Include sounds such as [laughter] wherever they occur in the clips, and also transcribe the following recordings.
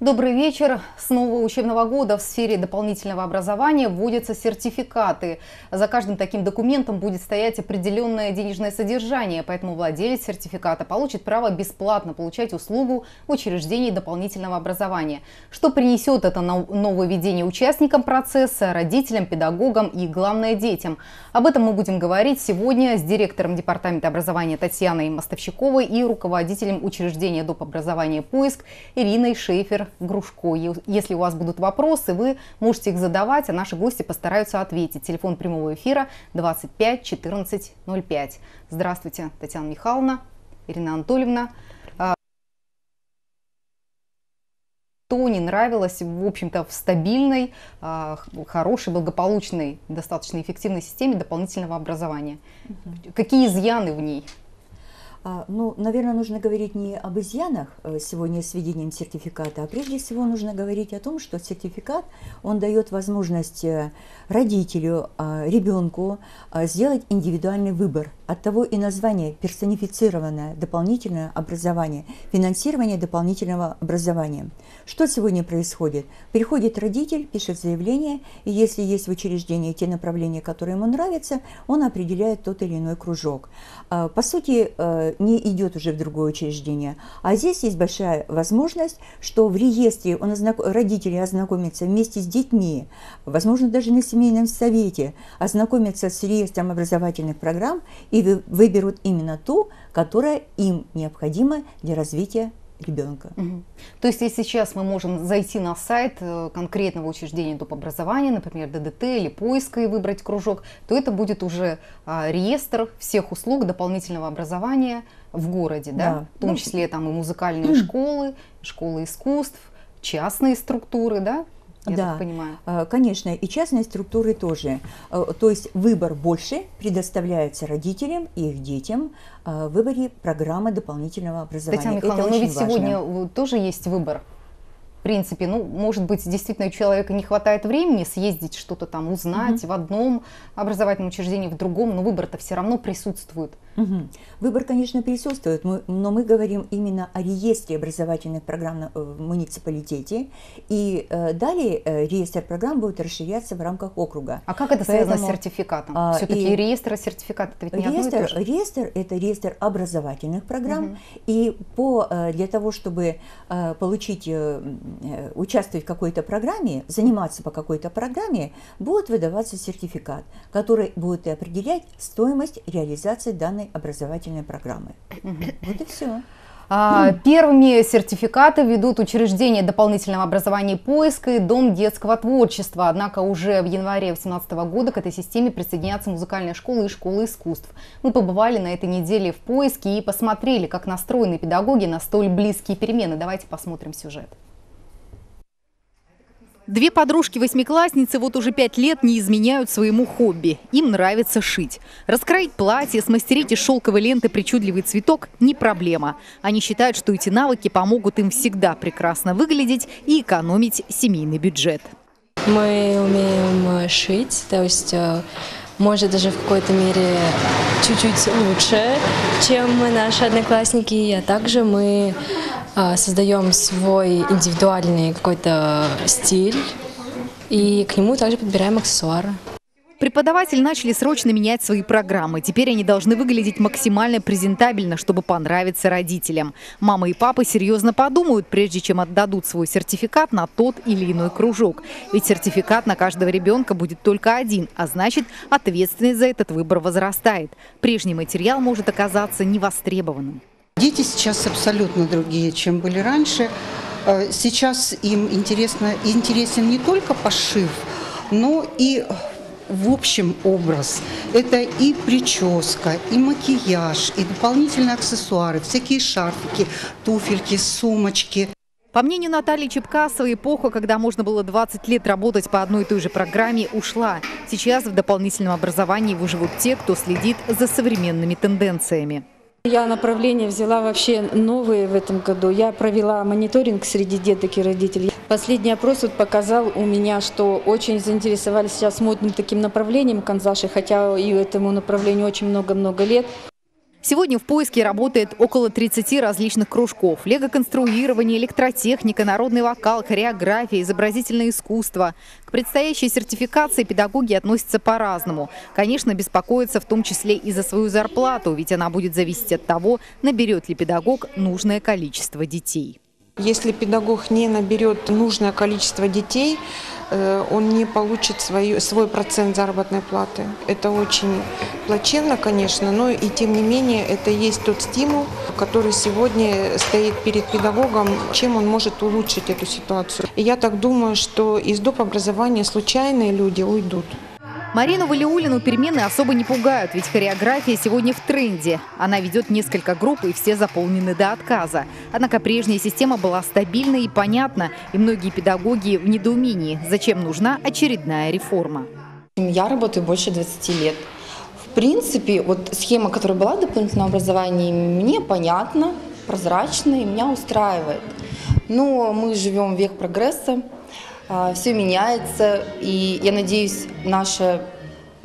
Добрый вечер. С нового учебного года в сфере дополнительного образования вводятся сертификаты. За каждым таким документом будет стоять определенное денежное содержание, поэтому владелец сертификата получит право бесплатно получать услугу в учреждении дополнительного образования. Что принесет это нововведение участникам процесса, родителям, педагогам и, главное, детям? Об этом мы будем говорить сегодня с директором Департамента образования Татьяной Мостовщиковой и руководителем учреждения доп. образования «Поиск» Ириной Шейфер Грушко. Если у вас будут вопросы, вы можете их задавать, а наши гости постараются ответить. Телефон прямого эфира 25 14 05. Здравствуйте, Татьяна Михайловна, Ирина Анатольевна. Что не нравилось, в общем-то, в стабильной, а, хорошей, благополучной, достаточно эффективной системе дополнительного образования? Угу. Какие изъяны в ней? А, ну, наверное, нужно говорить не об изъянах э, сегодня с введением сертификата, а прежде всего нужно говорить о том, что сертификат, он дает возможность э, родителю, а, ребенку а, сделать индивидуальный выбор. От того и название персонифицированное дополнительное образование, финансирование дополнительного образования. Что сегодня происходит? Приходит родитель, пишет заявление, и если есть в учреждении те направления, которые ему нравятся, он определяет тот или иной кружок. По сути, э, не идет уже в другое учреждение. А здесь есть большая возможность, что в реестре он ознак... родители ознакомятся вместе с детьми, возможно, даже на семейном совете, ознакомятся с реестром образовательных программ и выберут именно ту, которая им необходима для развития ребенка. Угу. То есть, если сейчас мы можем зайти на сайт э, конкретного учреждения доп. образования, например, ДДТ или поиска и выбрать кружок, то это будет уже а, реестр всех услуг дополнительного образования в городе, да? да. В том ну, числе там и музыкальные [clears throat] школы, школы искусств, частные структуры, да? Я да, так понимаю. А, конечно, и частные структуры тоже. А, то есть выбор больше предоставляется родителям и их детям а, в выборе программы дополнительного образования. Татьяна Михайловна, но ведь важно. сегодня тоже есть выбор в принципе, ну, может быть, действительно у человека не хватает времени съездить, что-то там узнать угу. в одном образовательном учреждении, в другом, но выбор-то все равно присутствует. Угу. Выбор, конечно, присутствует, но мы говорим именно о реестре образовательных программ э, в муниципалитете, и э, далее э, реестр программ будет расширяться в рамках округа. А как это Поэтому, связано с сертификатом? А, Все-таки реестр и сертификат это ведь не реестр, одно и то же? Реестр – это реестр образовательных программ, угу. и по, для того, чтобы получить участвовать в какой-то программе, заниматься по какой-то программе, будет выдаваться сертификат, который будет определять стоимость реализации данной образовательной программы. [coughs] Вот и все. А, первыми сертификаты ведут учреждения дополнительного образования поиска и Дом детского творчества. Однако уже в январе 2018 года к этой системе присоединятся музыкальные школы и школы искусств. Мы побывали на этой неделе в поиске и посмотрели, как настроены педагоги на столь близкие перемены. Давайте посмотрим сюжет. Две подружки-восьмиклассницы вот уже пять лет не изменяют своему хобби. Им нравится шить. Раскроить платье, смастерить из шелковой ленты причудливый цветок – не проблема. Они считают, что эти навыки помогут им всегда прекрасно выглядеть и экономить семейный бюджет. Мы умеем шить, то есть э, может даже в какой-то мере чуть-чуть лучше, чем наши одноклассники, а также мы создаем свой индивидуальный какой-то стиль и к нему также подбираем аксессуары. Преподаватели начали срочно менять свои программы. Теперь они должны выглядеть максимально презентабельно, чтобы понравиться родителям. Мама и папа серьезно подумают, прежде чем отдадут свой сертификат на тот или иной кружок. Ведь сертификат на каждого ребенка будет только один, а значит ответственность за этот выбор возрастает. Прежний материал может оказаться невостребованным. Дети сейчас абсолютно другие, чем были раньше. Э, сейчас им интересно, интересен не только пошив, но и в общем образ. Это и прическа, и макияж, и дополнительные аксессуары, всякие шарфики, туфельки, сумочки. По мнению Натальи Чепкасовой, эпоха, когда можно было 20 лет работать по одной и той же программе, ушла. Сейчас в дополнительном образовании выживут те, кто следит за современными тенденциями. Я направление взяла вообще новые в этом году. Я провела мониторинг среди деток и родителей. Последний опрос вот показал у меня, что очень заинтересовались сейчас модным таким направлением канзаши, хотя и этому направлению очень много-много лет. Сегодня в поиске работает около 30 различных кружков. Лего-конструирование, электротехника, народный вокал, хореография, изобразительное искусство. К предстоящей сертификации педагоги относятся по-разному. Конечно, беспокоятся в том числе и за свою зарплату, ведь она будет зависеть от того, наберет ли педагог нужное количество детей. Если педагог не наберет нужное количество детей, он не получит свой, свой процент заработной платы. Это очень плачевно, конечно, но и тем не менее это есть тот стимул, который сегодня стоит перед педагогом, чем он может улучшить эту ситуацию. И я так думаю, что из доп. образования случайные люди уйдут. Марину Валиулину перемены особо не пугают, ведь хореография сегодня в тренде. Она ведет несколько групп, и все заполнены до отказа. Однако прежняя система была стабильна и понятна, и многие педагоги в недоумении, зачем нужна очередная реформа. Я работаю больше 20 лет. В принципе, вот схема, которая была в дополнительном образовании, мне понятна, прозрачна и меня устраивает. Но мы живем век прогресса, все меняется, и я надеюсь, наше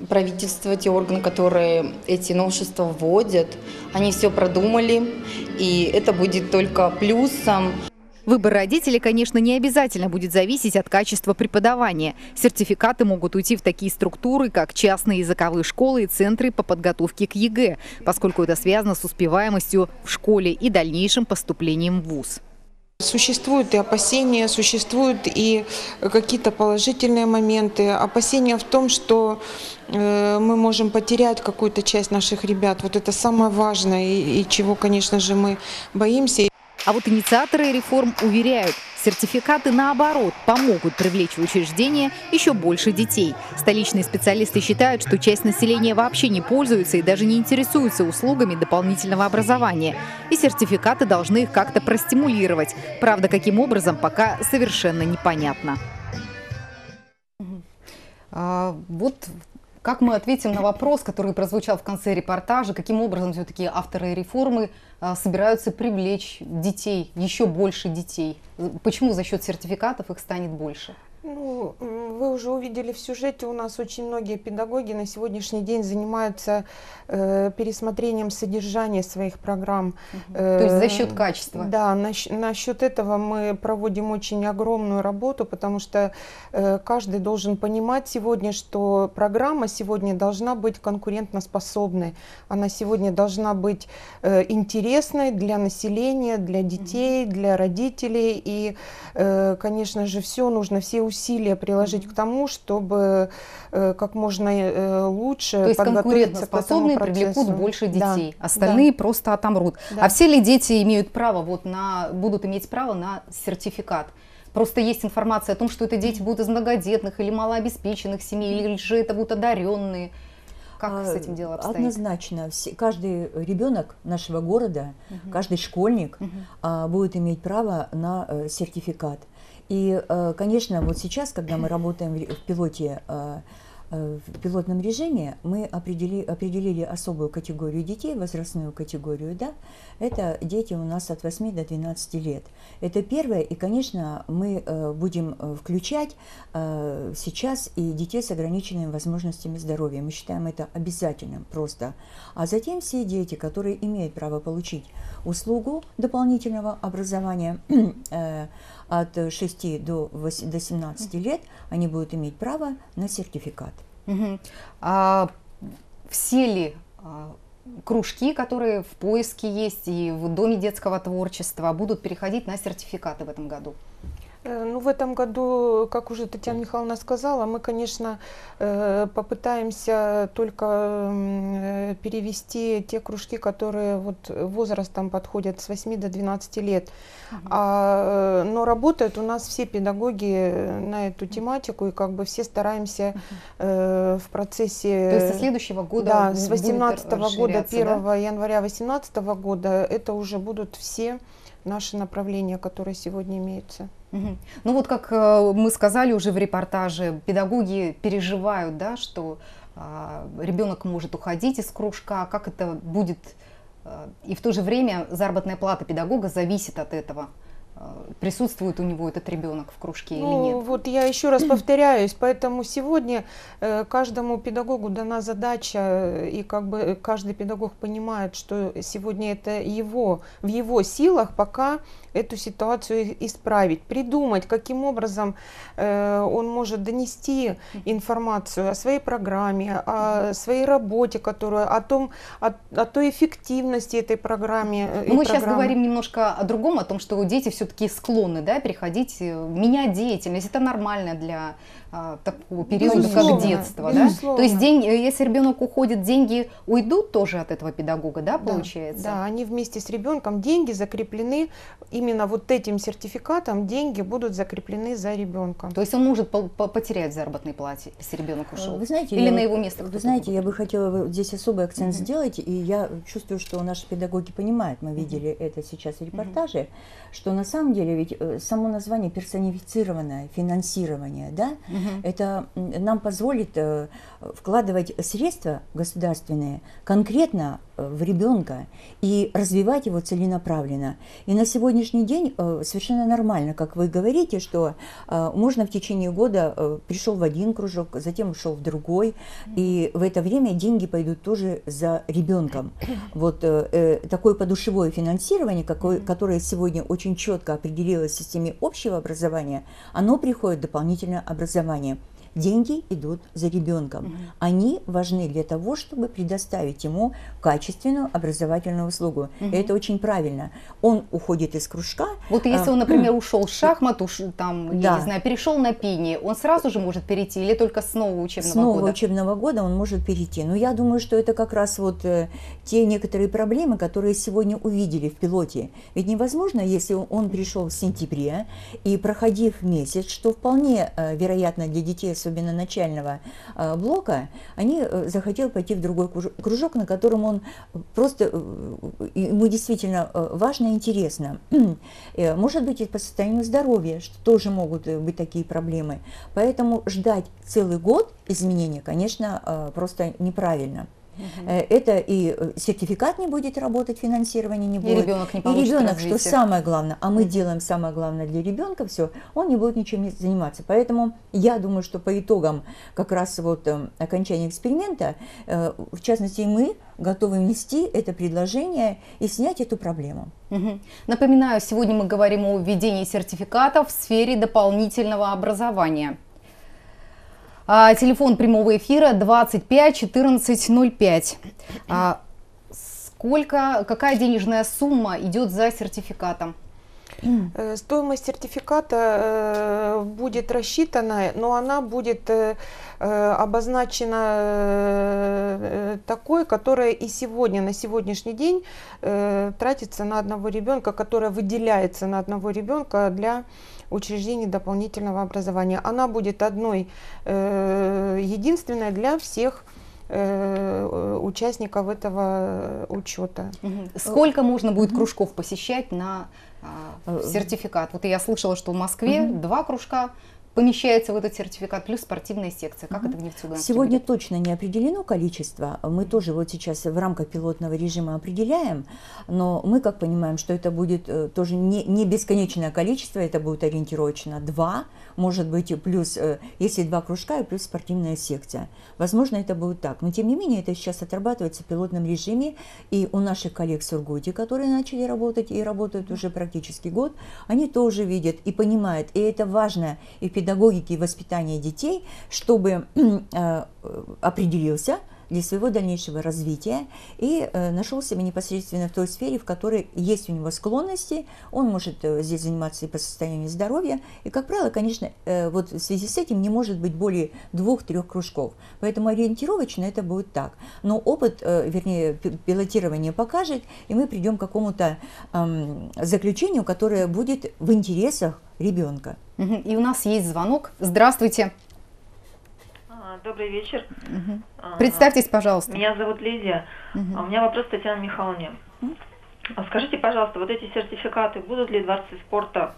правительство, те органы, которые эти новшества вводят, они все продумали, и это будет только плюсом. Выбор родителей, конечно, не обязательно будет зависеть от качества преподавания. Сертификаты могут уйти в такие структуры, как частные языковые школы и центры по подготовке к ЕГЭ, поскольку это связано с успеваемостью в школе и дальнейшим поступлением в ВУЗ. Существуют и опасения, существуют и какие-то положительные моменты. Опасения в том, что э, мы можем потерять какую-то часть наших ребят. Вот это самое важное и, и чего, конечно же, мы боимся. А вот инициаторы реформ уверяют, сертификаты, наоборот, помогут привлечь в учреждение еще больше детей. Столичные специалисты считают, что часть населения вообще не пользуется и даже не интересуется услугами дополнительного образования. И сертификаты должны их как-то простимулировать. Правда, каким образом, пока совершенно непонятно. А, вот как мы ответим на вопрос, который прозвучал в конце репортажа, каким образом все-таки авторы реформы а, собираются привлечь детей, еще больше детей? Почему за счет сертификатов их станет больше? Ну, вы уже увидели в сюжете, у нас очень многие педагоги на сегодняшний день занимаются э, пересмотрением содержания своих программ. Угу. Э, То есть за счет качества? Да, на, на счет этого мы проводим очень огромную работу, потому что э, каждый должен понимать сегодня, что программа сегодня должна быть конкурентоспособной. Она сегодня должна быть э, интересной для населения, для детей, угу. для родителей. И, э, конечно же, все нужно, все усилия усилия приложить к тому, чтобы э, как можно э, лучше То есть подготовиться к этому процессу. привлекут больше детей, да, остальные да. просто отомрут. Да. А все ли дети имеют право, вот на, будут иметь право на сертификат? Просто есть информация о том, что это дети будут из многодетных или малообеспеченных семей, или же это будут одаренные. Как а, с этим делом обстоит? Однозначно. Все, каждый ребенок нашего города, угу. каждый школьник угу. а, будет иметь право на а, сертификат. И, э, конечно, вот сейчас, когда мы работаем в пилоте э, э, в пилотном режиме мы определили, определили особую категорию детей, возрастную категорию, да, это дети у нас от 8 до 12 лет. Это первое, и, конечно, мы будем включать сейчас и детей с ограниченными возможностями здоровья. Мы считаем это обязательным просто. А затем все дети, которые имеют право получить услугу дополнительного образования, [clears throat] от 6 до, 8, до 17 лет они будут иметь право на сертификат. А все ли а, кружки, которые в поиске есть и в Доме детского творчества, будут переходить на сертификаты в этом году? Э, ну, в этом году, как уже Татьяна Михайловна сказала, мы, конечно, э, попытаемся только э, перевести те кружки, которые вот возрастом подходят с 8 до 12 лет. А, но работают у нас все педагоги на эту тематику, и как бы все стараемся в процессе... То есть со следующего года Да, с 18 -го года, 1 да? января 2018 года, это уже будут все наши направления, которые сегодня имеются. Ну вот как э, мы сказали уже в репортаже, педагоги переживают, да, что э, ребенок может уходить из кружка, как это будет, э, и в то же время заработная плата педагога зависит от этого. Присутствует у него этот ребенок в кружке ну, или нет. Вот я еще раз [clears throat] повторяюсь, поэтому сегодня э, каждому педагогу дана задача, и как бы каждый педагог понимает, что сегодня это его, в его силах пока эту ситуацию исправить, придумать, каким образом э, он может донести информацию о своей программе, о своей работе, которую, о том, о, о той эффективности этой программе. Но мы программы. сейчас говорим немножко о другом, о том, что дети все-таки склонны да, переходить, э, менять деятельность. Это нормально для такого периода, безусловно, как детство. Да? То есть день, э, если ребенок уходит, деньги уйдут тоже от этого педагога, да, получается? Да, да, они вместе с ребенком, деньги закреплены, именно вот этим сертификатом деньги будут закреплены за ребенком. То есть он может потерять в заработной плате, если ребенок э, ушел? Вы знаете, Или я, на его место Вы знаете, я бы хотела здесь особый акцент mm-hmm. сделать, и я чувствую, что наши педагоги понимают, мы видели mm-hmm. это сейчас в репортаже, mm-hmm. что на самом деле ведь э, само название персонифицированное финансирование, да, mm-hmm. это нам позволит э, вкладывать средства государственные конкретно э, в ребенка и развивать его целенаправленно. И на сегодняшний день э, совершенно нормально, как вы говорите, что можно в течение года пришел в один кружок, затем ушел в другой, и в это время деньги пойдут тоже за ребенком. Вот такое подушевое финансирование, какое, которое сегодня очень четко определилось в системе общего образования, оно приходит в дополнительное образование деньги идут за ребенком. Угу. Они важны для того, чтобы предоставить ему качественную образовательную услугу. Угу. И это очень правильно. Он уходит из кружка. Вот если а, он, [clears throat] например, ушел с шахмат, уж, там, да. я не знаю, перешел на пение, он сразу же может перейти или только с нового учебного с нового года? учебного года он может перейти. Но я думаю, что это как раз вот э, те некоторые проблемы, которые сегодня увидели в пилоте. Ведь невозможно, если он пришел в сентябре и проходив месяц, что вполне э, вероятно для детей с особенно начального э, блока, они э, захотели пойти в другой кружок, на котором он просто, э, ему действительно важно и интересно. [clears throat] Может быть, и по состоянию здоровья, что тоже могут быть такие проблемы. Поэтому ждать целый год изменения, конечно, просто неправильно. Угу. Это и э, сертификат не будет работать, финансирование не будет. И ребенок не получит И ребенок, развитие. что самое главное, а мы угу. делаем самое главное для ребенка, все, он не будет ничем заниматься. Поэтому я думаю, что по итогам как раз вот э, окончания эксперимента, в частности, мы готовы внести это предложение и снять эту проблему. Угу. Напоминаю, сегодня мы говорим о введении сертификатов в сфере дополнительного образования. А, телефон прямого эфира 25 14 05. А, сколько, какая денежная сумма идет за сертификатом? Э, стоимость сертификата э, будет рассчитана, но она будет э, обозначена такой, которая и сегодня, на сегодняшний день тратится на одного ребенка, которая выделяется на одного ребенка для учреждений дополнительного образования. Она будет одной, единственной для всех участников этого учета. Сколько можно будет кружков посещать на а, сертификат. Вот я слышала, что в Москве два кружка помещается в этот сертификат, плюс спортивная секция. Как угу. это в Нефтьюганске Сегодня будет? точно не определено количество. Мы тоже вот сейчас в рамках пилотного режима определяем, но мы как понимаем, что это будет э, тоже не, не бесконечное количество, это будет ориентировочно два, может быть, плюс, э, если два кружка и плюс спортивная секция. Возможно, это будет так. Но тем не менее, это сейчас отрабатывается в пилотном режиме, и у наших коллег в Сургуте, которые начали работать и работают уже практически год, они тоже видят и понимают, и это важно и в педагогике, и воспитании детей, чтобы [clears throat] э, определился – для своего дальнейшего развития и э, нашел себя непосредственно в той сфере, в которой есть у него склонности, он может э, здесь заниматься и по состоянию здоровья, и, как правило, конечно, э, вот в связи с этим не может быть более двух-трех кружков, поэтому ориентировочно это будет так, но опыт, вернее, пилотирование покажет, и мы придем к какому-то э, заключению, которое будет в интересах ребенка. И у нас есть звонок. Здравствуйте. Добрый вечер. Угу. Представьтесь, пожалуйста. Меня зовут Лидия. Угу. У меня вопрос к Татьяне Михайловне. Угу. Скажите, пожалуйста, вот эти сертификаты будут ли дворцы спорта,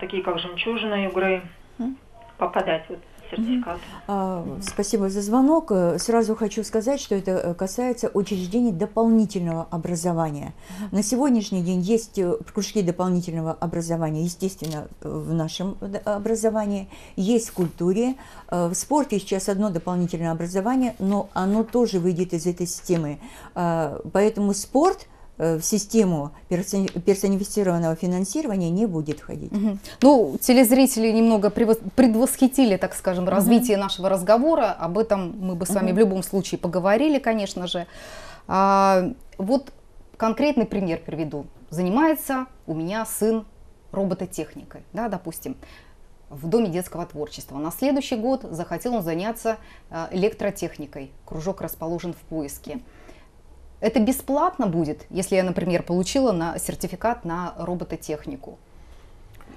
такие как «Жемчужина Югры», угу. попадать вот сертификаты? А, Спасибо за звонок. Э, Сразу хочу сказать, что это э, касается учреждений дополнительного образования. На сегодняшний день есть э, кружки дополнительного образования, естественно, в нашем образовании, есть в культуре. В спорте сейчас одно дополнительное образование, но оно тоже выйдет из этой системы. А, Поэтому спорт в систему персони- персонифицированного финансирования не будет входить. Мгм. Ну, телезрители немного предвосхитили, так скажем, развитие нашего разговора. Об этом мы бы с вами Мгм. в любом случае поговорили, конечно же. А, вот конкретный пример приведу. Занимается у меня сын робототехникой, да, допустим, в Доме детского творчества. На следующий год захотел он заняться а, электротехникой. Кружок расположен в поиске. Это бесплатно будет, если я, например, получила на сертификат на робототехнику.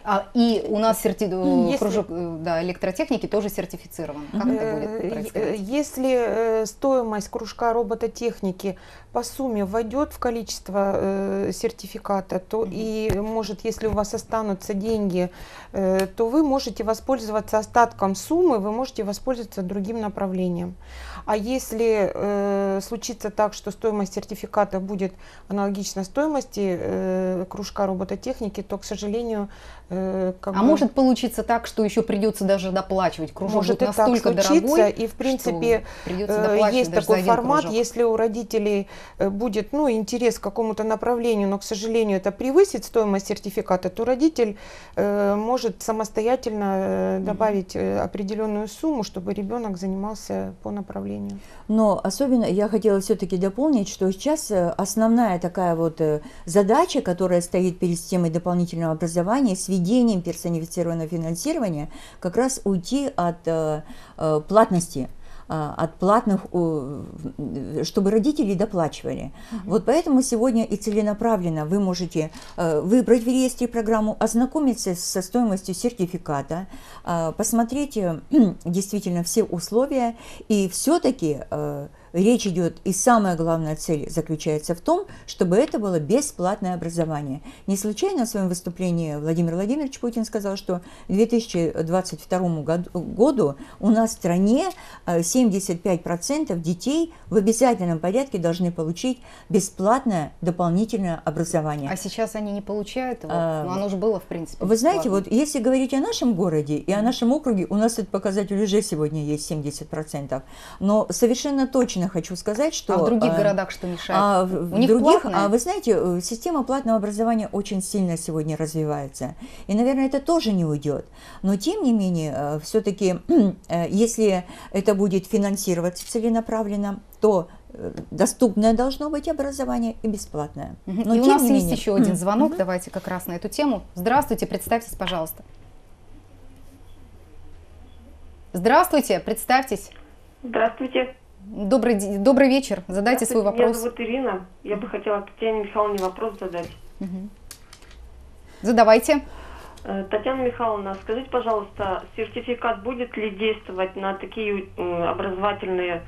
А, и у нас серти- э, Если- кружок э, да, электротехники тоже сертифицирован. Как это Э, будет происходить? Если э, стоимость кружка робототехники по сумме войдет в количество э, сертификата, то и может, если у вас останутся деньги, э, то вы можете воспользоваться остатком суммы, вы можете воспользоваться другим направлением. А если э, случится так, что стоимость сертификата будет аналогична стоимости э, кружка робототехники, то, к сожалению, э, как А бы- может получиться так, что еще придется даже доплачивать. Кружок может будет и так настолько случиться, дорогой, и в принципе э, есть такой формат, кружок. если у родителей э, будет ну, интерес к какому-то направлению, но, к сожалению, это превысит стоимость сертификата, то родитель э, может самостоятельно э, добавить э, определенную сумму, чтобы ребенок занимался по направлению. Но особенно я хотела все-таки дополнить, что сейчас основная такая вот задача, которая стоит перед системой дополнительного образования, с введением персонифицированного финансирования, как раз уйти от э, э, платности а, от платных, э, чтобы родители доплачивали. Вот поэтому сегодня и целенаправленно вы можете э, выбрать в реестре программу, ознакомиться со стоимостью сертификата, посмотреть э, [clears throat] действительно все условия, и все-таки речь идет, и самая главная цель заключается в том, чтобы это было бесплатное образование. Не случайно в своем выступлении Владимир Владимирович Путин сказал, что к 2022 году, у нас в стране э, 75% детей в обязательном порядке должны получить бесплатное дополнительное образование. А сейчас они не получают его? А, Ну, оно же было, в принципе, Вы знаете, бесплатно. вот если говорить о нашем городе и о нашем округе, у нас этот показатель уже сегодня есть 70%. Но совершенно точно хочу сказать, что... А в других э, городах что мешает? а в, У них других, платное? а вы знаете, э, система платного образования очень сильно сегодня развивается. И, наверное, это тоже не уйдет. Но, тем не менее, все-таки, [clears throat] если это будет финансироваться целенаправленно, то э, доступное должно быть образование и бесплатное. Но, и у нас не есть менее- еще один звонок, давайте как раз на эту тему. Здравствуйте, представьтесь, пожалуйста. Здравствуйте, представьтесь. Здравствуйте. Добрый, добрый вечер, задайте свой вопрос. Меня зовут Ирина. Я бы хотела Татьяне Михайловне вопрос задать. Мгм. Задавайте. Э, Татьяна Михайловна, скажите, пожалуйста, сертификат будет ли действовать на такие образовательные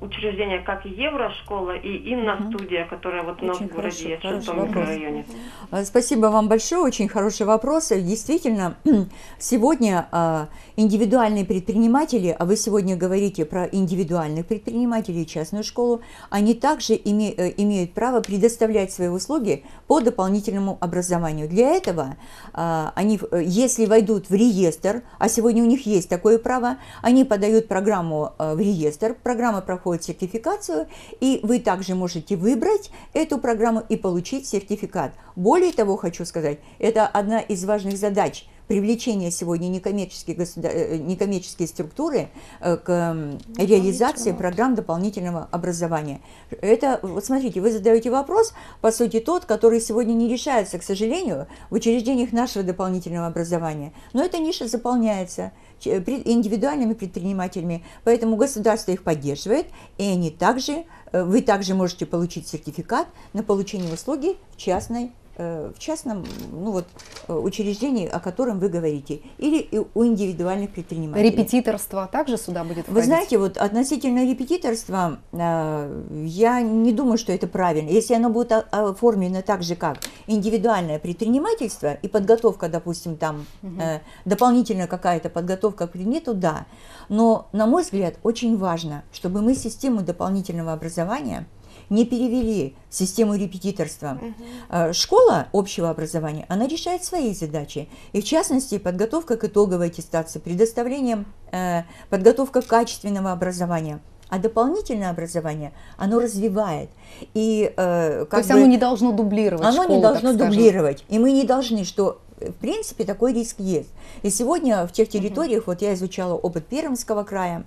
учреждения, как и Еврошкола и Инна-студия, которая вот у нас Очень в городе хорошо, есть, в микрорайоне? А, Спасибо вам большое, очень хороший вопрос. И Действительно, [clears throat] сегодня а, индивидуальные предприниматели, а вы сегодня говорите про индивидуальных предпринимателей и частную школу, они также име- э, имеют право предоставлять свои услуги по дополнительному образованию. Для этого а, они, э, если войдут в реестр, а сегодня у них есть такое право, они подают программу э, в реестр, программа проходит сертификацию, и вы также можете выбрать эту программу и получить сертификат. Более того, хочу сказать, это одна из важных задач привлечения сегодня некоммерческих, государ- э, некоммерческие структуры э, к м, реализации программ дополнительного образования. Это, вот смотрите, вы задаете вопрос, по сути, тот, который сегодня не решается, к сожалению, в учреждениях нашего дополнительного образования. Но эта ниша заполняется индивидуальными предпринимателями, поэтому государство их поддерживает, и они также, э, вы также можете получить сертификат на получение услуги в частной э, в частном ну, вот, э, учреждении, о котором вы говорите, или у индивидуальных предпринимателей. Репетиторство также сюда будет входить? Вы знаете, вот относительно репетиторства, я не думаю, что это правильно. Если оно будет оформлено так же, как индивидуальное предпринимательство и подготовка, допустим, там угу. дополнительно какая-то подготовка к предмету, да. Но, на мой взгляд, очень важно, чтобы мы систему дополнительного образования – не перевели систему репетиторства. Угу. Школа общего образования, она решает свои задачи. И в частности, подготовка к итоговой аттестации, предоставление, э, подготовка качественного образования. А дополнительное образование, оно развивает. И, э, как То есть бы, оно не должно дублировать Оно школу, не должно дублировать. И мы не должны, что в принципе, такой риск есть. И сегодня в тех территориях, вот я изучала опыт Пермского края,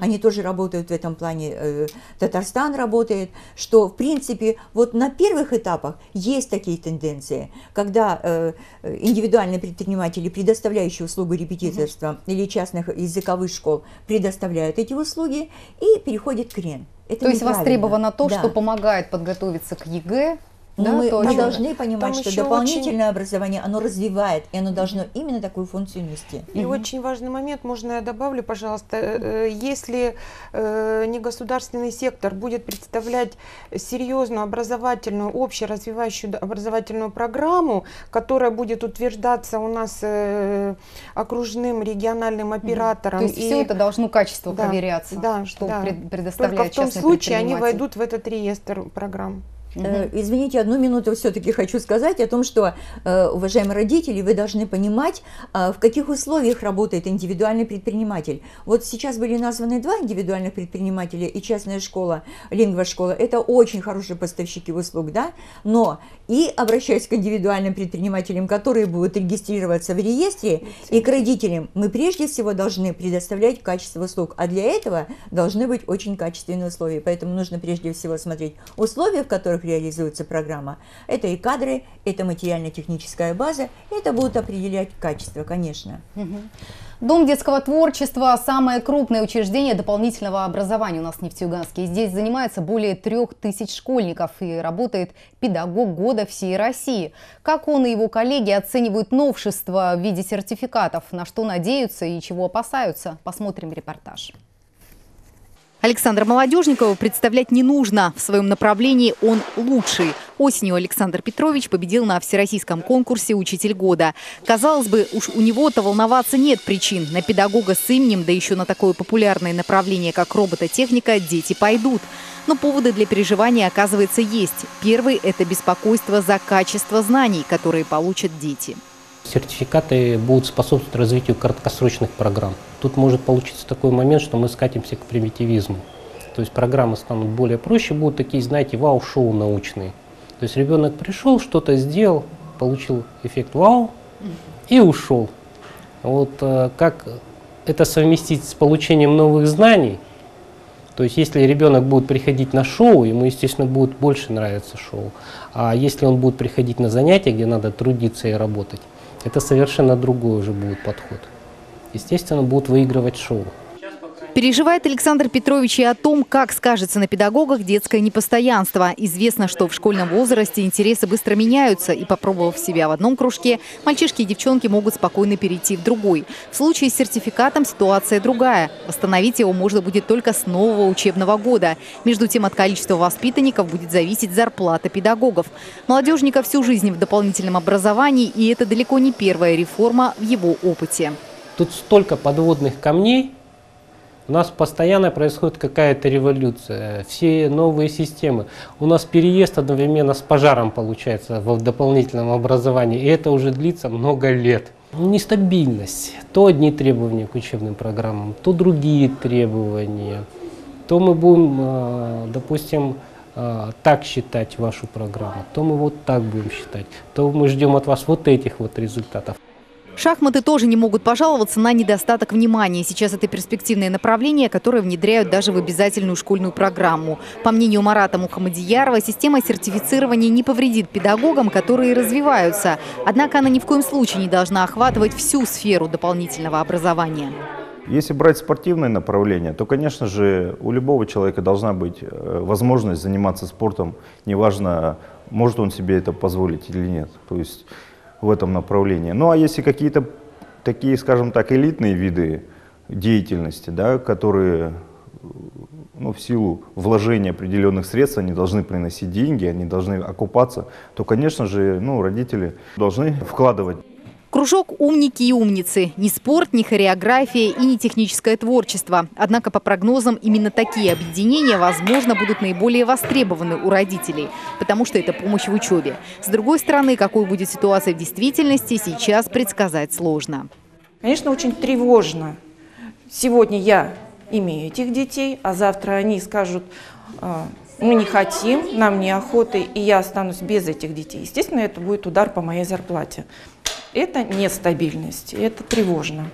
они тоже работают в этом плане, э, Татарстан работает, что, в принципе, вот на первых этапах есть такие тенденции, когда э, индивидуальные предприниматели, предоставляющие услугу репетиторства или частных языковых школ, предоставляют эти услуги и переходит к РЕН. Это То есть востребовано то, да. что помогает подготовиться к ЕГЭ, но да, мы, мы должны понимать, Там что дополнительное очень... образование, оно развивает, и оно должно именно такую функцию нести. И угу. очень важный момент, можно я добавлю, пожалуйста, э, если э, негосударственный сектор будет представлять серьезную образовательную, общеразвивающую образовательную программу, которая будет утверждаться у нас э, окружным региональным оператором. То есть и... все это должно качество да, проверяться, да, что да. предоставляет Только в том случае они войдут в этот реестр программ. Угу. Извините, одну минуту все-таки хочу сказать о том, что, э, уважаемые родители, вы должны понимать, э, в каких условиях работает индивидуальный предприниматель. Вот сейчас были названы два индивидуальных предпринимателя и частная школа, лингва-школа. Это очень хорошие поставщики услуг, да? Но и обращаясь к индивидуальным предпринимателям, которые будут регистрироваться в реестре, и к родителям, мы прежде всего должны предоставлять качество услуг. А для этого должны быть очень качественные условия. Поэтому нужно прежде всего смотреть условия, в которых реализуется программа. Это и кадры, это материально-техническая база, это будут определять качество, конечно. Дом детского творчества – самое крупное учреждение дополнительного образования у нас в Нефтеюганске. Здесь занимается более трех тысяч школьников и работает педагог года всей России. Как он и его коллеги оценивают новшества в виде сертификатов, на что надеются и чего опасаются, посмотрим репортаж. Александра Молодежникова представлять не нужно. В своем направлении он лучший. Осенью Александр Петрович победил на всероссийском конкурсе «Учитель года». Казалось бы, уж у него-то волноваться нет причин. На педагога с именем, да еще на такое популярное направление, как робототехника, дети пойдут. Но поводы для переживания, оказывается, есть. Первый – это беспокойство за качество знаний, которые получат дети. Сертификаты будут способствовать развитию краткосрочных программ. Тут может получиться такой момент, что мы скатимся к примитивизму. То есть программы станут более проще, будут такие, знаете, вау-шоу научные. То есть ребенок пришел, что-то сделал, получил эффект вау и ушел. Вот э, как это совместить с получением новых знаний? То есть если ребенок будет приходить на шоу, ему, естественно, будет больше нравиться шоу. А если он будет приходить на занятия, где надо трудиться и работать, это совершенно другой уже будет подход. Естественно, будут выигрывать шоу. Переживает Александр Петрович и о том, как скажется на педагогах детское непостоянство. Известно, что в школьном возрасте интересы быстро меняются, и попробовав себя в одном кружке, мальчишки и девчонки могут спокойно перейти в другой. В случае с сертификатом ситуация другая. Восстановить его можно будет только с нового учебного года. Между тем, от количества воспитанников будет зависеть зарплата педагогов. Молодежника всю жизнь в дополнительном образовании, и это далеко не первая реформа в его опыте. Тут столько подводных камней, у нас постоянно происходит какая-то революция, все новые системы. У нас переезд одновременно с пожаром получается в дополнительном образовании, и это уже длится много лет. Нестабильность. То одни требования к учебным программам, то другие требования. То мы будем, э, допустим, э, так считать вашу программу, то мы вот так будем считать, то мы ждем от вас вот этих вот результатов. Шахматы тоже не могут пожаловаться на недостаток внимания. Сейчас это перспективное направление, которое внедряют даже в обязательную школьную программу. По мнению Марата Мухаммадиярова, система сертифицирования не повредит педагогам, которые развиваются. Однако она ни в коем случае не должна охватывать всю сферу дополнительного образования. Если брать спортивное направление, то, конечно же, у любого человека должна быть э, возможность заниматься спортом, неважно, может он себе это позволить или нет. То есть в этом направлении. Ну а если какие-то такие, скажем так, элитные виды деятельности, да, которые ну, в силу вложения определенных средств, они должны приносить деньги, они должны окупаться, то, конечно же, ну, родители должны вкладывать. Кружок «Умники и умницы». Ни спорт, ни хореография и ни техническое творчество. Однако, по прогнозам, именно такие объединения, возможно, будут наиболее востребованы у родителей, потому что это помощь в учебе. С другой стороны, какой будет ситуация в действительности, сейчас предсказать сложно. Конечно, очень тревожно. Сегодня я имею этих детей, а завтра они скажут, «А, мы не хотим, нам неохоты, и я останусь без этих детей. Естественно, это будет удар по моей зарплате. Это нестабильность, это тревожно.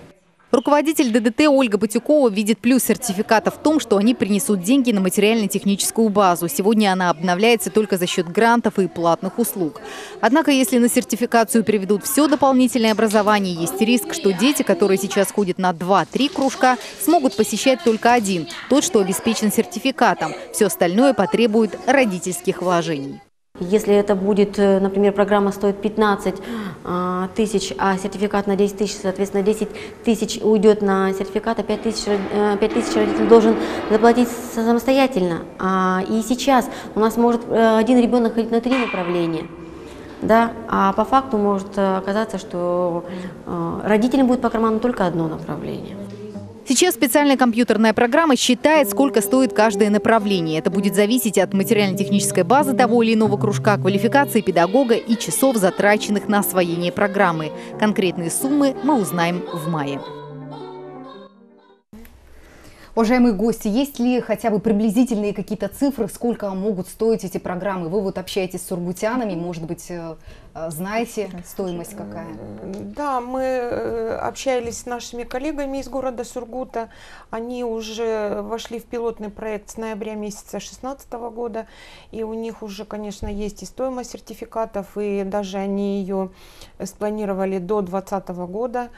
Руководитель ДДТ Ольга Батюкова видит плюс сертификата в том, что они принесут деньги на материально-техническую базу. Сегодня она обновляется только за счет грантов и платных услуг. Однако, если на сертификацию приведут все дополнительное образование, есть риск, что дети, которые сейчас ходят на 2-3 кружка, смогут посещать только один, тот, что обеспечен сертификатом. Все остальное потребует родительских вложений. Если это будет, э, например, программа стоит 15 а, тысяч, а сертификат на 10 тысяч, соответственно, 10 тысяч уйдет на сертификат, а 5 тысяч, 5 э, тысяч родитель должен заплатить самостоятельно. А, и сейчас у нас может э, один ребенок ходить на три направления. Да, а по факту может оказаться, что родителям будет по карману только одно направление. Сейчас специальная компьютерная программа считает, сколько стоит каждое направление. Это будет зависеть от материально-технической базы того или иного кружка, квалификации педагога и часов, затраченных на освоение программы. Конкретные суммы мы узнаем в мае. Уважаемые гости, есть ли хотя бы приблизительные какие-то цифры, сколько могут стоить эти программы? Вы вот общаетесь с сургутянами, может быть, э, э, знаете стоимость какая? Да, мы э, общались с нашими коллегами из города Сургута. Они уже вошли в пилотный проект с ноября месяца 2016 года. И у них уже, конечно, есть и стоимость сертификатов, и даже они ее спланировали до 2020 года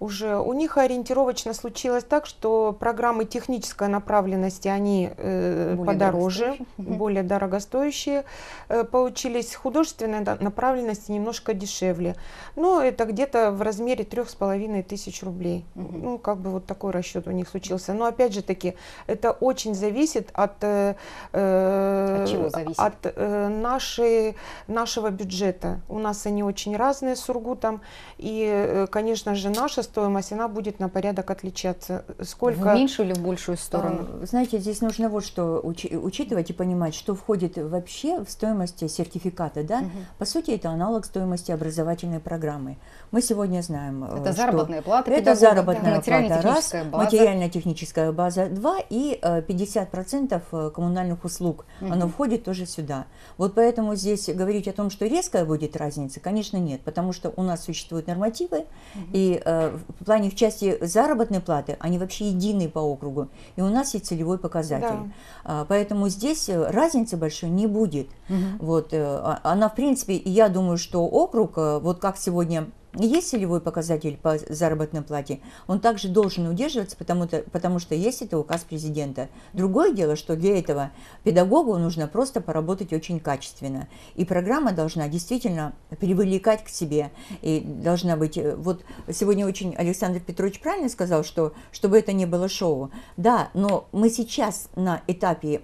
уже у них ориентировочно случилось так, что программы технической направленности, они э, более подороже, дорогостоящие. более дорогостоящие э, получились, художественной направленности немножко дешевле. Но это где-то в размере трех с половиной тысяч рублей. Угу. Ну, как бы вот такой расчет у них случился. Но опять же таки, это очень зависит от, э, от, чего зависит? от э, нашей, нашего бюджета. У нас они очень разные с Сургутом. И, э, конечно же, наша стоимость, она будет на порядок отличаться. Сколько... В меньшую или в большую сторону? А, знаете, здесь нужно вот что учи- учитывать и понимать, что входит вообще в стоимость сертификата. Да? Угу. По сути, это аналог стоимости образовательной программы. Мы сегодня знаем, э, это заработная плата, это заработная да. плата раз, материально-техническая база два и 50% э, э, коммунальных услуг. Угу. Оно входит тоже сюда. Вот поэтому здесь говорить о том, что резкая будет разница, конечно, нет, потому что у нас существуют нормативы, угу. и э, в плане в части заработной платы они вообще единые по округу, и у нас есть целевой показатель. Да. А, поэтому здесь разницы большой не будет. Угу. Вот, э, она, в принципе, я думаю, что округ, вот как сегодня есть целевой показатель по заработной плате, он также должен удерживаться, потому, -то, потому что есть это указ президента. Другое дело, что для этого педагогу нужно просто поработать очень качественно. И программа должна действительно привлекать к себе. И должна быть... Э, вот сегодня очень Александр Петрович правильно сказал, что чтобы это не было шоу. Да, но мы сейчас на этапе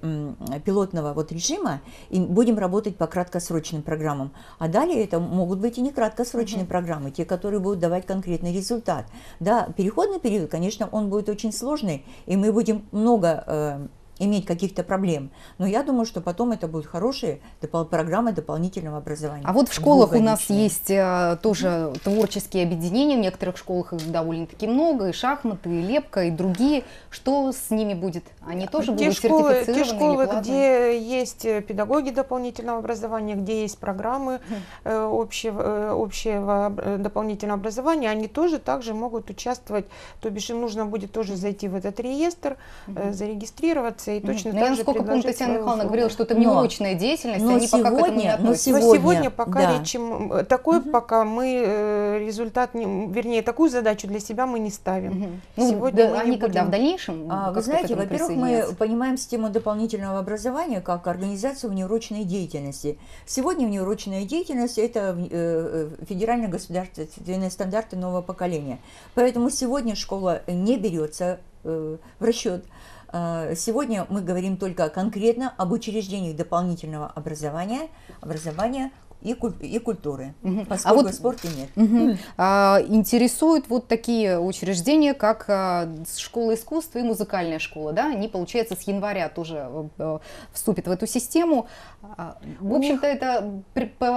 пилотного вот режима и будем работать по краткосрочным программам. А далее это могут быть и не краткосрочные угу. программы те, которые будут давать конкретный результат. Да, переходный период, конечно, он будет очень сложный, и мы будем много э, иметь каких-то проблем. Но я думаю, что потом это будут хорошие допол- программы дополнительного образования. А вот в школах у нас есть а, тоже творческие объединения, в некоторых школах их довольно-таки много, и шахматы, и лепка, и другие. Что с ними будет? Они тоже те будут школы, сертифицированы Те школы, где есть педагоги дополнительного образования, где есть программы э, общего, э, общего дополнительного образования, они тоже также могут участвовать, то бишь им нужно будет тоже зайти в этот реестр, э, зарегистрироваться, учиться и точно Ну, так же насколько помню, Татьяна Михайловна говорила, что это Но- неурочная деятельность, но они пока к этому не сегодня- но относятся. Но Сегодня, сегодня пока да. речь им- такой, пока мы э, результат, не, вернее, такую задачу для себя мы не ставим. Ну, Сегодня да, мы не они когда в будем. дальнейшем А, Вы знаете, во-первых, мы понимаем систему дополнительного образования как организацию внеурочной деятельности. Сегодня внеурочная деятельность – это э, э, федеральные государственные стандарты нового поколения. Поэтому сегодня школа не берется э, в расчет. А, Сегодня мы говорим только конкретно об учреждениях дополнительного образования, образования и, куль- и культуры, поскольку вот- в спорте нет. Мгм. А, интересуют вот такие учреждения, как а, школа искусства и музыкальная школа, да? Они, получается, с января тоже э, вступят в эту систему. А, В общем-то, это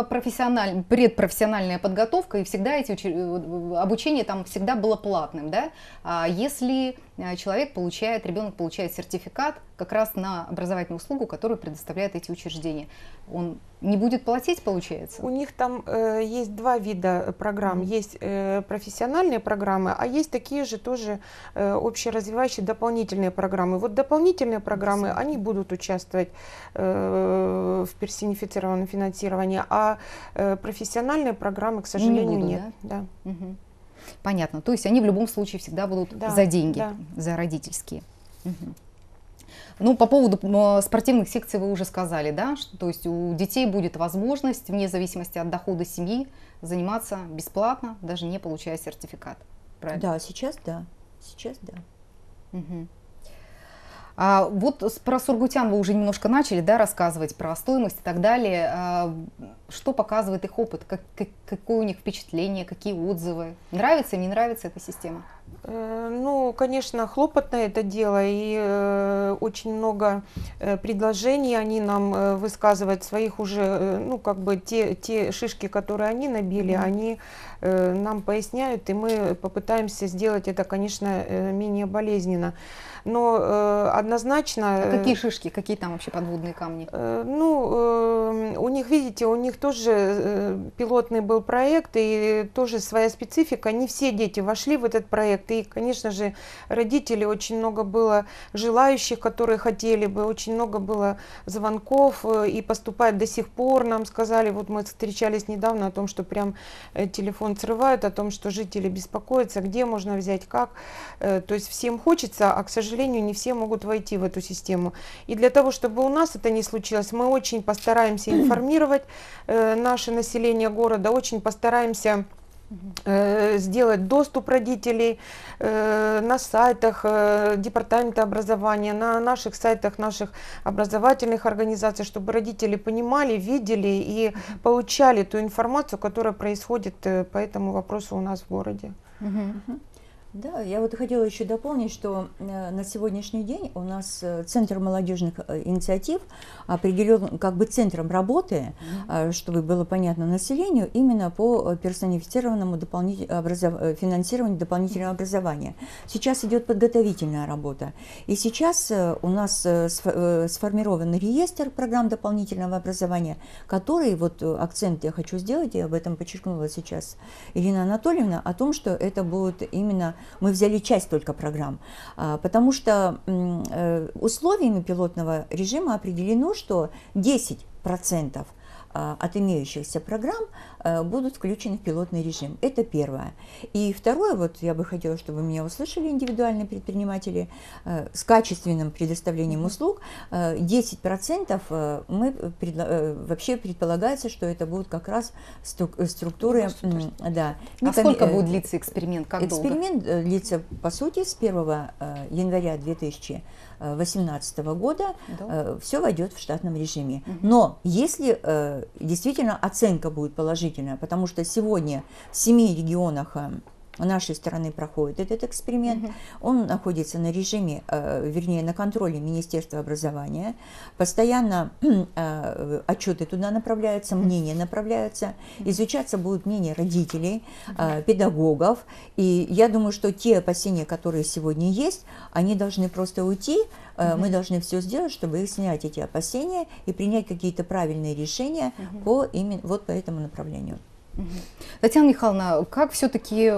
профессиональ- предпрофессиональная подготовка, и всегда эти учре- э, обучение там всегда было платным, да? А если человек получает, ребенок получает сертификат как раз на образовательную услугу, которую предоставляют эти учреждения, он не будет платить, получается? У них там э, есть два вида программ. Есть э, профессиональные программы, а есть такие же тоже э, общеразвивающие дополнительные программы. Вот дополнительные программы, они будут участвовать э, в персонифицированном финансировании, а э, профессиональные программы, к сожалению, будут, нет. Да? Мгм. Понятно. То есть они в любом случае всегда будут Да, за деньги, да. за родительские. Мгм. Ну, по поводу м, спортивных секций вы уже сказали, да, что то есть у детей будет возможность, вне зависимости от дохода семьи, заниматься бесплатно, даже не получая сертификат. Правильно? Да, сейчас да. Сейчас да. Мгм. А вот про сургутян вы уже немножко начали да, рассказывать про стоимость и так далее. А, Что показывает их опыт? Как, как- какое у них впечатление, какие отзывы? Нравится, не нравится эта система? Э, Ну, конечно, хлопотное это дело, и э, очень много э, предложений они нам э, высказывают, своих уже, ну, как бы те, те шишки, которые они набили, Мгм. они нам поясняют, и мы попытаемся сделать это, конечно, менее болезненно. Но однозначно... А какие шишки, какие там вообще подводные камни? Ну, у них, видите, у них тоже пилотный был проект, и тоже своя специфика. Не все дети вошли в этот проект, и, конечно же, родители, очень много было желающих, которые хотели бы, очень много было звонков, э, и поступает до сих пор, нам сказали, вот мы встречались недавно о том, что прям э, телефон срывают, о том, что жители беспокоятся, где можно взять, как. Э, То есть всем хочется, а, к сожалению, не все могут войти в эту систему. И для того, чтобы у нас это не случилось, мы очень постараемся [clears throat] информировать наше население города, очень постараемся сделать доступ родителей э, на сайтах э, департамента образования, на наших сайтах наших образовательных организаций, чтобы родители понимали, видели и получали ту информацию, которая происходит э, по этому вопросу у нас в городе. Да, я вот хотела еще дополнить, что э, на сегодняшний день у нас э, Центр молодежных э, инициатив определен как бы центром работы, э, чтобы было понятно населению, именно по персонифицированному дополнитель- образов- финансированию дополнительного образования. Сейчас идет подготовительная работа. И сейчас у нас сф- сформирован реестр программ дополнительного образования, который, вот акцент я хочу сделать, и об этом подчеркнула сейчас Ирина Анатольевна, о том, что это будут именно, мы взяли часть только программ, а, потому что э, условиями пилотного режима определено, что 10% а, от имеющихся программ а, будут включены в пилотный режим. Это первое. И второе, вот я бы хотела, чтобы меня услышали индивидуальные предприниматели, а, с качественным предоставлением услуг а, 10% а, мы э, вообще предполагается, что это будут как раз стру- структуры, да, А сколько э, будет длиться эксперимент? Как долго? Эксперимент э, длится, по сути, с 1 э, января 2018 года все войдет в штатном режиме. Но если э, действительно оценка будет положительная, потому что сегодня в семи регионах э, нашей страны проходит этот эксперимент. Он находится на режиме, э, вернее, на контроле Министерства образования. Постоянно [clears throat] э, отчеты туда направляются, мнения направляются. Изучаться будут мнения родителей, э, педагогов. И я думаю, что те опасения, которые сегодня есть, они должны просто уйти. Мы должны все сделать, чтобы их снять, эти опасения, и принять какие-то правильные решения по именно вот по этому направлению. Татьяна Михайловна, как все-таки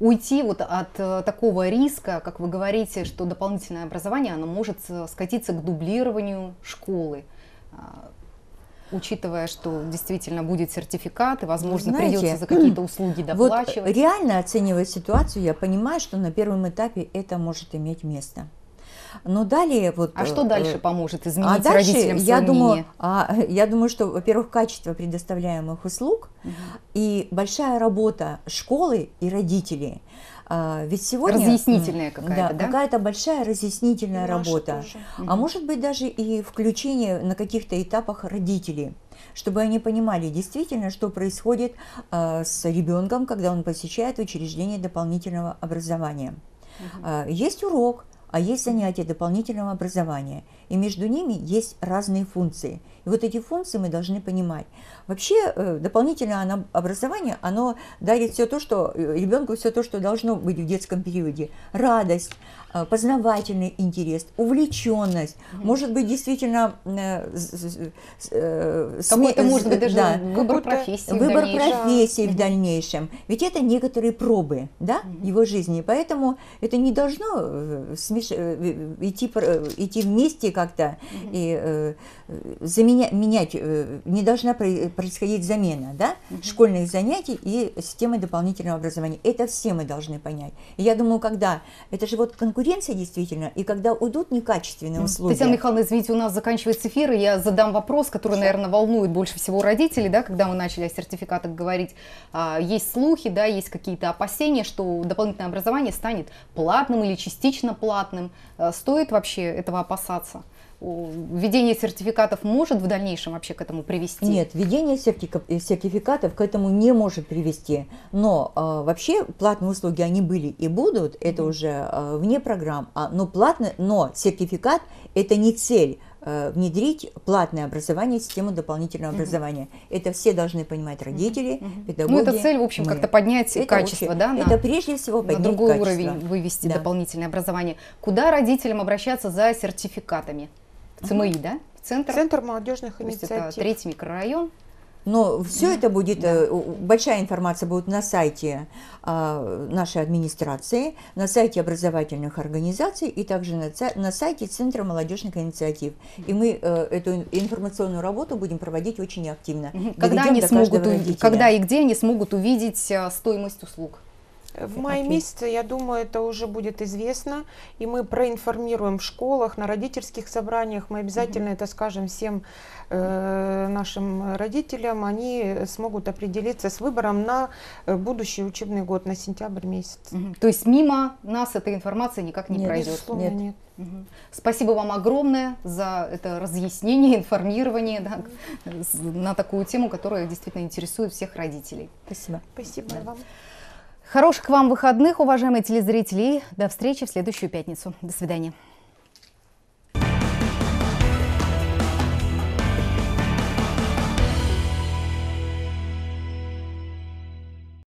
уйти вот от э, такого риска, как вы говорите, что дополнительное образование, оно может э, скатиться к дублированию школы? А, учитывая, что действительно будет сертификат, и, возможно, Знаете, придется за какие-то [clears throat] услуги доплачивать. Вот реально оценивая ситуацию, я понимаю, что на первом этапе это может иметь место. Но далее вот. А что э, дальше поможет изменить а дальше, родителям свое я думаю, а, [laughs] я думаю, что, во-первых, качество предоставляемых услуг угу. и большая работа школы и родителей. А, ведь сегодня разъяснительная какая-то, да, да? какая-то большая разъяснительная Наша работа, тоже. а может быть даже и включение на каких-то этапах родителей чтобы они понимали действительно, что происходит э, с ребенком, когда он посещает учреждение дополнительного образования. Угу. Э, есть урок, а есть занятия дополнительного образования. И между ними есть разные функции. И вот эти функции мы должны понимать. Вообще э, дополнительное образование, оно дарит все то, что э, ребенку все то, что должно быть в детском периоде. Радость, э, познавательный интерес, увлеченность. Mm-hmm. Может быть, действительно... Какой-то, может быть, даже да, выбор профессии Выбор в профессии в дальнейшем. Ведь это некоторые пробы да, mm-hmm. его жизни. Поэтому это не должно смеш... идти, идти вместе как-то mm-hmm. и заменя... менять, не должна происходить замена да, угу. школьных занятий и системы дополнительного образования. Это все мы должны понять. И я думаю, когда, это же вот конкуренция действительно, и когда уйдут некачественные услуги. Татьяна Михайловна, извините, у нас заканчивается эфир, и я задам вопрос, который, наверное, волнует больше всего родителей, да, когда мы начали о сертификатах говорить. А, есть слухи, да, есть какие-то опасения, что дополнительное образование станет платным или частично платным. А, стоит вообще этого опасаться? Введение сертификатов может в дальнейшем вообще к этому привести? Нет, введение сертификатов к этому не может привести. Но э, вообще платные услуги они были и будут, это mm-hmm. уже э, вне программ. А, но платно, но сертификат это не цель э, внедрить платное образование в систему дополнительного mm-hmm. образования. Это все должны понимать родители, mm-hmm. педагоги. Ну, это цель, в общем, мы. как-то поднять это качество, очень, да? На, это прежде всего поднять на другой качество. уровень вывести да. дополнительное образование. Куда родителям обращаться за сертификатами? ЦМИ, да? Центр, Центр молодежных инициатив. Это третий микрорайон. Но все это будет, да. большая информация будет на сайте а, нашей администрации, на сайте образовательных организаций и также на, на сайте Центра молодежных инициатив. И мы э, эту информационную работу будем проводить очень активно. Когда, они смогут, когда и где они смогут увидеть а, стоимость услуг? В мае месяце, я думаю, это уже будет известно, и мы проинформируем в школах, на родительских собраниях, мы обязательно mm-hmm. это скажем всем э, нашим родителям, они смогут определиться с выбором на э, будущий учебный год, на сентябрь месяц. Mm-hmm. То есть мимо нас эта информация никак не нет, пройдет? Нет, нет. Угу. Спасибо вам огромное за это разъяснение, информирование да, на такую тему, которая действительно интересует всех родителей. Спасибо. Спасибо да. вам. Хороших вам выходных, уважаемые телезрители. До встречи в следующую пятницу. До свидания.